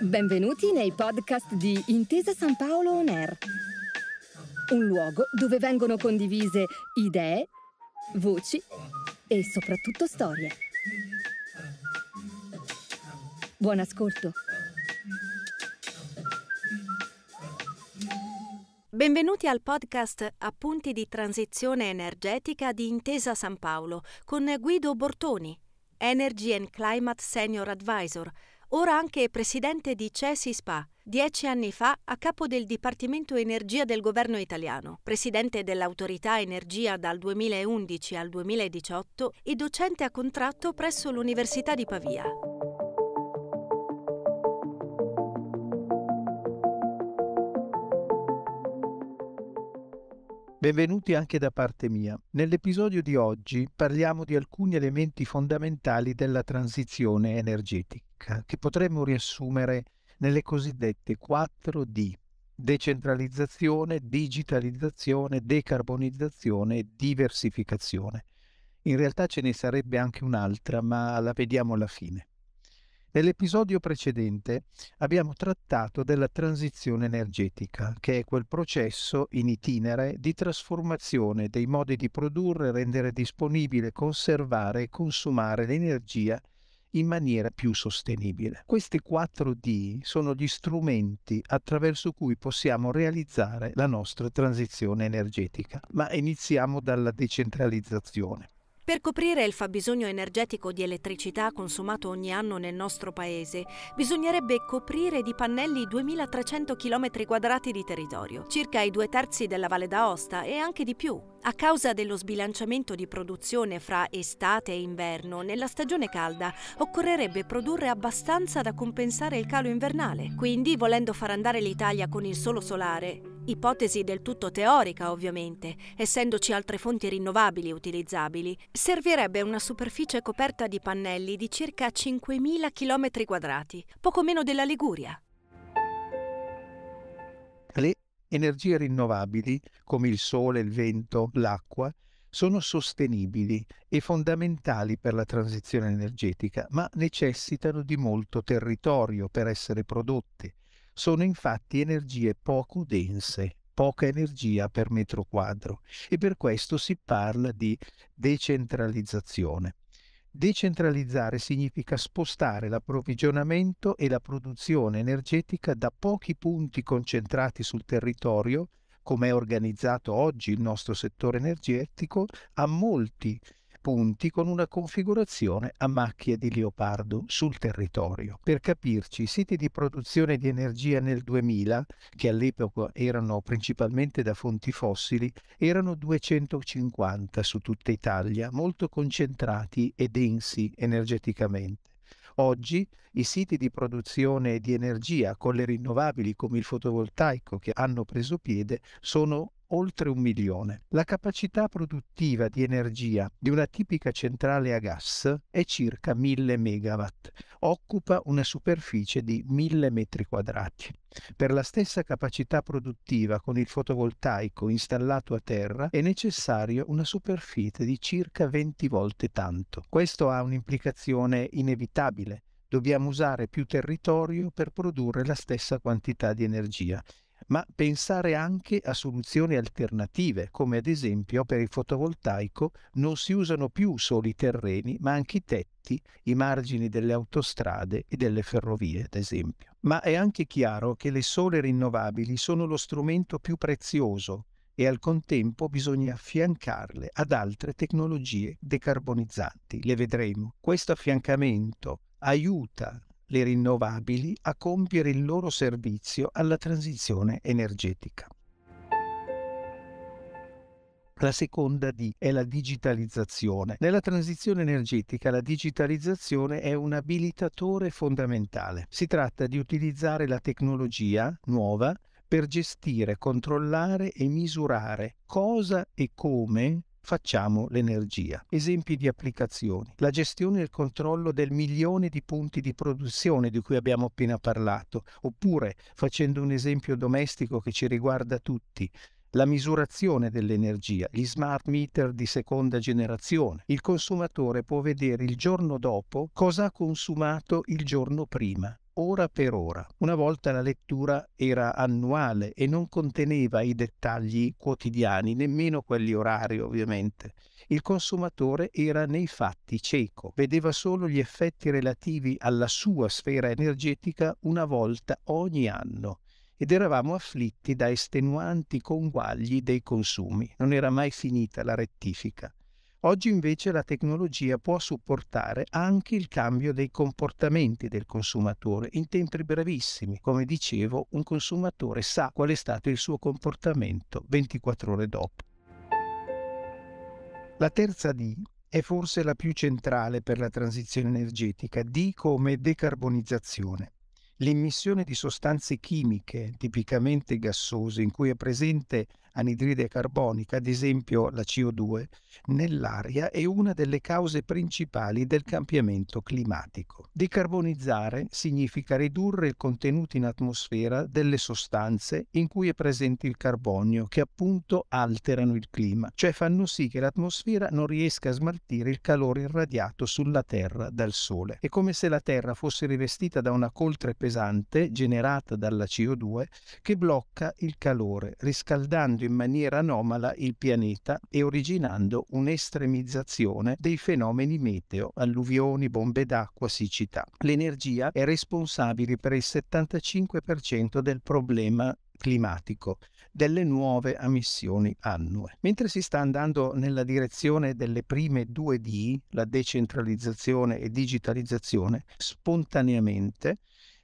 Benvenuti nei podcast di Intesa San Paolo On Air, un luogo dove vengono condivise idee, voci e soprattutto storie. Buon ascolto. Benvenuti al podcast Appunti di transizione energetica di Intesa San Paolo con Guido Bortoni, Energy and Climate Senior Advisor, ora anche presidente di CESI SPA, dieci anni fa a capo del Dipartimento Energia del governo italiano, presidente dell'Autorità Energia dal 2011 al 2018 e docente a contratto presso l'Università di Pavia. Benvenuti anche da parte mia. Nell'episodio di oggi parliamo di alcuni elementi fondamentali della transizione energetica che potremmo riassumere nelle cosiddette 4D. Decentralizzazione, digitalizzazione, decarbonizzazione e diversificazione. In realtà ce ne sarebbe anche un'altra, ma la vediamo alla fine. Nell'episodio precedente abbiamo trattato della transizione energetica, che è quel processo in itinere di trasformazione dei modi di produrre, rendere disponibile, conservare e consumare l'energia in maniera più sostenibile. Questi 4D sono gli strumenti attraverso cui possiamo realizzare la nostra transizione energetica, ma iniziamo dalla decentralizzazione. Per coprire il fabbisogno energetico di elettricità consumato ogni anno nel nostro paese, bisognerebbe coprire di pannelli 2300 km quadrati di territorio, circa i due terzi della Valle d'Aosta e anche di più. A causa dello sbilanciamento di produzione fra estate e inverno, nella stagione calda occorrerebbe produrre abbastanza da compensare il calo invernale. Quindi, volendo far andare l'Italia con il solo solare, ipotesi del tutto teorica ovviamente, essendoci altre fonti rinnovabili utilizzabili, servirebbe una superficie coperta di pannelli di circa 5.000 km quadrati, poco meno della Liguria. Le energie rinnovabili, come il sole, il vento, l'acqua, sono sostenibili e fondamentali per la transizione energetica, ma necessitano di molto territorio per essere prodotte sono infatti energie poco dense, poca energia per metro quadro e per questo si parla di decentralizzazione. Decentralizzare significa spostare l'approvvigionamento e la produzione energetica da pochi punti concentrati sul territorio, come è organizzato oggi il nostro settore energetico, a molti punti con una configurazione a macchia di leopardo sul territorio. Per capirci, i siti di produzione di energia nel 2000, che all'epoca erano principalmente da fonti fossili, erano 250 su tutta Italia, molto concentrati e densi energeticamente. Oggi i siti di produzione di energia con le rinnovabili come il fotovoltaico che hanno preso piede sono oltre un milione. La capacità produttiva di energia di una tipica centrale a gas è circa 1000 megawatt, occupa una superficie di 1000 metri quadrati. Per la stessa capacità produttiva con il fotovoltaico installato a terra è necessario una superficie di circa 20 volte tanto. Questo ha un'implicazione inevitabile. Dobbiamo usare più territorio per produrre la stessa quantità di energia ma pensare anche a soluzioni alternative, come ad esempio per il fotovoltaico non si usano più solo i terreni, ma anche i tetti, i margini delle autostrade e delle ferrovie, ad esempio. Ma è anche chiaro che le sole rinnovabili sono lo strumento più prezioso e al contempo bisogna affiancarle ad altre tecnologie decarbonizzanti, le vedremo. Questo affiancamento aiuta le rinnovabili a compiere il loro servizio alla transizione energetica. La seconda D è la digitalizzazione. Nella transizione energetica la digitalizzazione è un abilitatore fondamentale. Si tratta di utilizzare la tecnologia nuova per gestire, controllare e misurare cosa e come facciamo l'energia. Esempi di applicazioni. La gestione e il controllo del milione di punti di produzione di cui abbiamo appena parlato, oppure facendo un esempio domestico che ci riguarda tutti, la misurazione dell'energia, gli smart meter di seconda generazione. Il consumatore può vedere il giorno dopo cosa ha consumato il giorno prima ora per ora. Una volta la lettura era annuale e non conteneva i dettagli quotidiani, nemmeno quelli orari ovviamente. Il consumatore era nei fatti cieco, vedeva solo gli effetti relativi alla sua sfera energetica una volta ogni anno ed eravamo afflitti da estenuanti conguagli dei consumi. Non era mai finita la rettifica. Oggi invece la tecnologia può supportare anche il cambio dei comportamenti del consumatore in tempi brevissimi. Come dicevo, un consumatore sa qual è stato il suo comportamento 24 ore dopo. La terza D è forse la più centrale per la transizione energetica, D come decarbonizzazione. L'immissione di sostanze chimiche tipicamente gassose in cui è presente anidride carbonica, ad esempio la CO2, nell'aria è una delle cause principali del cambiamento climatico. Decarbonizzare significa ridurre il contenuto in atmosfera delle sostanze in cui è presente il carbonio, che appunto alterano il clima, cioè fanno sì che l'atmosfera non riesca a smaltire il calore irradiato sulla Terra dal Sole. È come se la Terra fosse rivestita da una coltre pesante generata dalla CO2 che blocca il calore, riscaldando in maniera anomala il pianeta e originando un'estremizzazione dei fenomeni meteo, alluvioni, bombe d'acqua, siccità. L'energia è responsabile per il 75% del problema climatico delle nuove emissioni annue. Mentre si sta andando nella direzione delle prime due D, la decentralizzazione e digitalizzazione, spontaneamente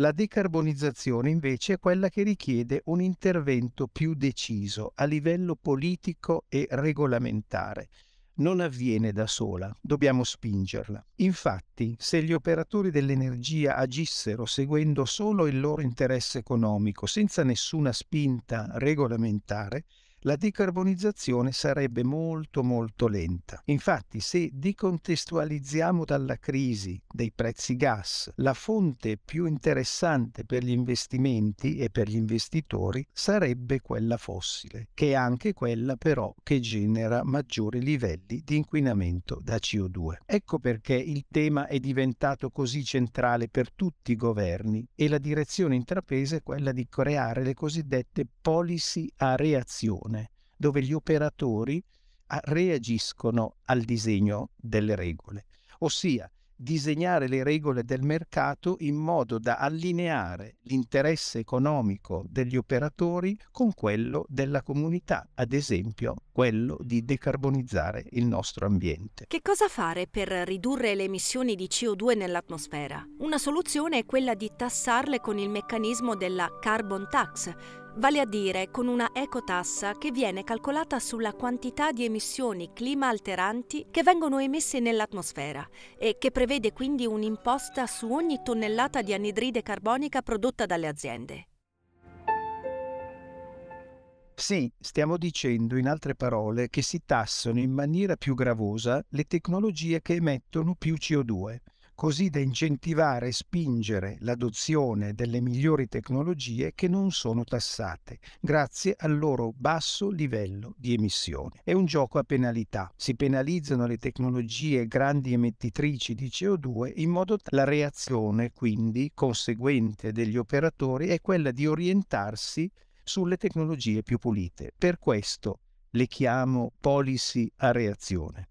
la decarbonizzazione invece è quella che richiede un intervento più deciso a livello politico e regolamentare. Non avviene da sola, dobbiamo spingerla. Infatti, se gli operatori dell'energia agissero seguendo solo il loro interesse economico, senza nessuna spinta regolamentare, la decarbonizzazione sarebbe molto molto lenta. Infatti se decontestualizziamo dalla crisi dei prezzi gas la fonte più interessante per gli investimenti e per gli investitori sarebbe quella fossile, che è anche quella però che genera maggiori livelli di inquinamento da CO2. Ecco perché il tema è diventato così centrale per tutti i governi e la direzione intrapresa è quella di creare le cosiddette policy a reazione dove gli operatori ah, reagiscono al disegno delle regole, ossia disegnare le regole del mercato in modo da allineare l'interesse economico degli operatori con quello della comunità, ad esempio quello di decarbonizzare il nostro ambiente. Che cosa fare per ridurre le emissioni di CO2 nell'atmosfera? Una soluzione è quella di tassarle con il meccanismo della carbon tax, vale a dire con una ecotassa che viene calcolata sulla quantità di emissioni clima alteranti che vengono emesse nell'atmosfera e che prevede quindi un'imposta su ogni tonnellata di anidride carbonica prodotta dalle aziende. Sì, stiamo dicendo in altre parole che si tassano in maniera più gravosa le tecnologie che emettono più CO2 così da incentivare e spingere l'adozione delle migliori tecnologie che non sono tassate, grazie al loro basso livello di emissione. È un gioco a penalità. Si penalizzano le tecnologie grandi emettitrici di CO2 in modo che la reazione, quindi, conseguente degli operatori è quella di orientarsi sulle tecnologie più pulite. Per questo le chiamo policy a reazione.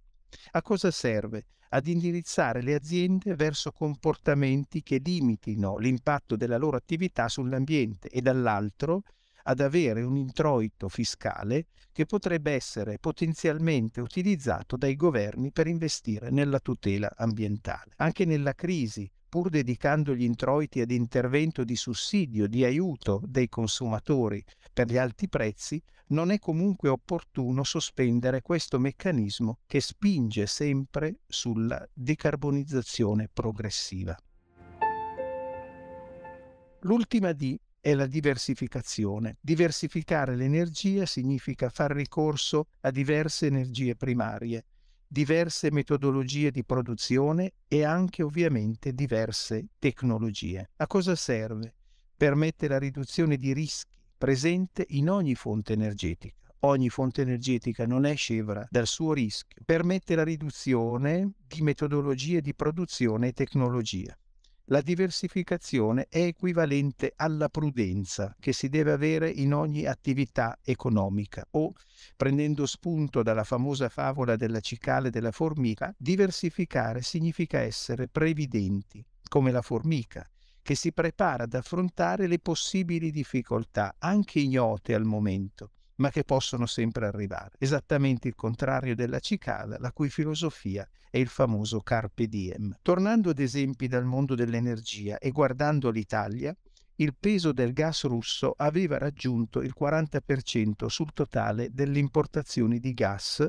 A cosa serve? Ad indirizzare le aziende verso comportamenti che limitino l'impatto della loro attività sull'ambiente e dall'altro ad avere un introito fiscale che potrebbe essere potenzialmente utilizzato dai governi per investire nella tutela ambientale. Anche nella crisi, pur dedicando gli introiti ad intervento di sussidio, di aiuto dei consumatori per gli alti prezzi, non è comunque opportuno sospendere questo meccanismo che spinge sempre sulla decarbonizzazione progressiva. L'ultima D è la diversificazione. Diversificare l'energia significa far ricorso a diverse energie primarie, diverse metodologie di produzione e anche ovviamente diverse tecnologie. A cosa serve? Permette la riduzione di rischi presente in ogni fonte energetica, ogni fonte energetica non è scevra dal suo rischio, permette la riduzione di metodologie di produzione e tecnologia. La diversificazione è equivalente alla prudenza che si deve avere in ogni attività economica o, prendendo spunto dalla famosa favola della cicale della formica, diversificare significa essere previdenti, come la formica, che si prepara ad affrontare le possibili difficoltà, anche ignote al momento, ma che possono sempre arrivare. Esattamente il contrario della cicala, la cui filosofia è il famoso carpe diem. Tornando ad esempi dal mondo dell'energia e guardando l'Italia, il peso del gas russo aveva raggiunto il 40% sul totale delle importazioni di gas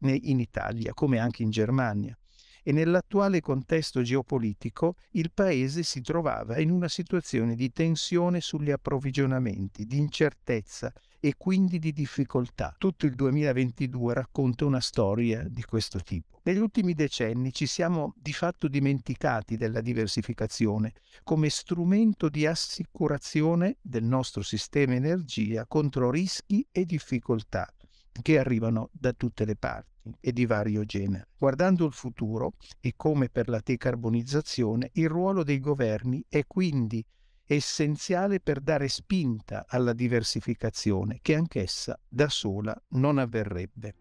in Italia, come anche in Germania e nell'attuale contesto geopolitico il paese si trovava in una situazione di tensione sugli approvvigionamenti, di incertezza e quindi di difficoltà. Tutto il 2022 racconta una storia di questo tipo. Negli ultimi decenni ci siamo di fatto dimenticati della diversificazione come strumento di assicurazione del nostro sistema energia contro rischi e difficoltà che arrivano da tutte le parti e di vario genere. Guardando il futuro e come per la decarbonizzazione, il ruolo dei governi è quindi essenziale per dare spinta alla diversificazione che anch'essa da sola non avverrebbe.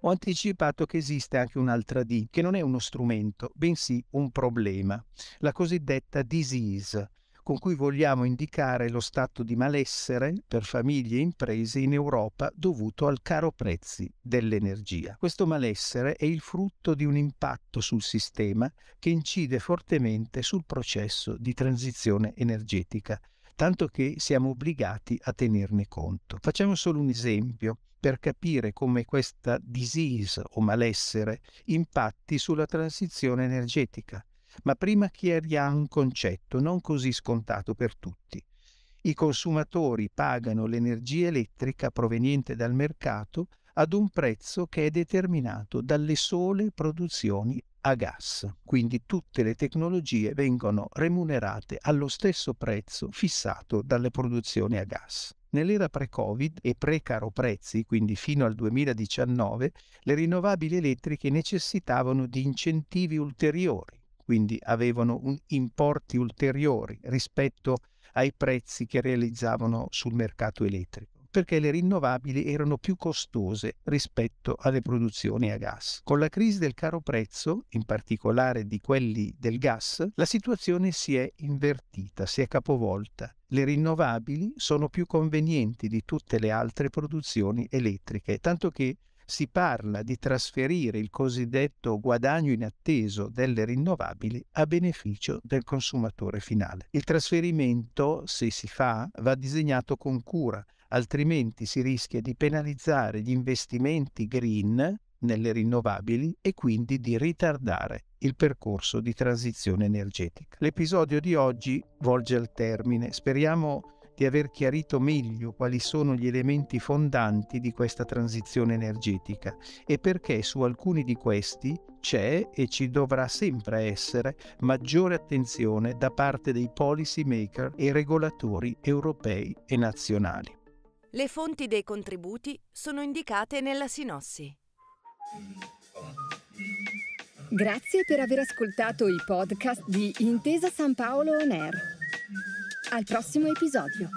Ho anticipato che esiste anche un'altra D, che non è uno strumento, bensì un problema, la cosiddetta disease, con cui vogliamo indicare lo stato di malessere per famiglie e imprese in Europa dovuto al caro prezzi dell'energia. Questo malessere è il frutto di un impatto sul sistema che incide fortemente sul processo di transizione energetica, tanto che siamo obbligati a tenerne conto. Facciamo solo un esempio per capire come questa disease o malessere impatti sulla transizione energetica ma prima chiariamo un concetto non così scontato per tutti. I consumatori pagano l'energia elettrica proveniente dal mercato ad un prezzo che è determinato dalle sole produzioni a gas. Quindi tutte le tecnologie vengono remunerate allo stesso prezzo fissato dalle produzioni a gas. Nell'era pre-Covid e pre-caro prezzi, quindi fino al 2019, le rinnovabili elettriche necessitavano di incentivi ulteriori quindi avevano importi ulteriori rispetto ai prezzi che realizzavano sul mercato elettrico perché le rinnovabili erano più costose rispetto alle produzioni a gas. Con la crisi del caro prezzo, in particolare di quelli del gas, la situazione si è invertita, si è capovolta. Le rinnovabili sono più convenienti di tutte le altre produzioni elettriche, tanto che si parla di trasferire il cosiddetto guadagno inatteso delle rinnovabili a beneficio del consumatore finale. Il trasferimento, se si fa, va disegnato con cura, altrimenti si rischia di penalizzare gli investimenti green nelle rinnovabili e quindi di ritardare il percorso di transizione energetica. L'episodio di oggi volge al termine. Speriamo di aver chiarito meglio quali sono gli elementi fondanti di questa transizione energetica e perché su alcuni di questi c'è e ci dovrà sempre essere maggiore attenzione da parte dei policy maker e regolatori europei e nazionali. Le fonti dei contributi sono indicate nella sinossi. Grazie per aver ascoltato i podcast di Intesa San Paolo On Air. Al prossimo episodio.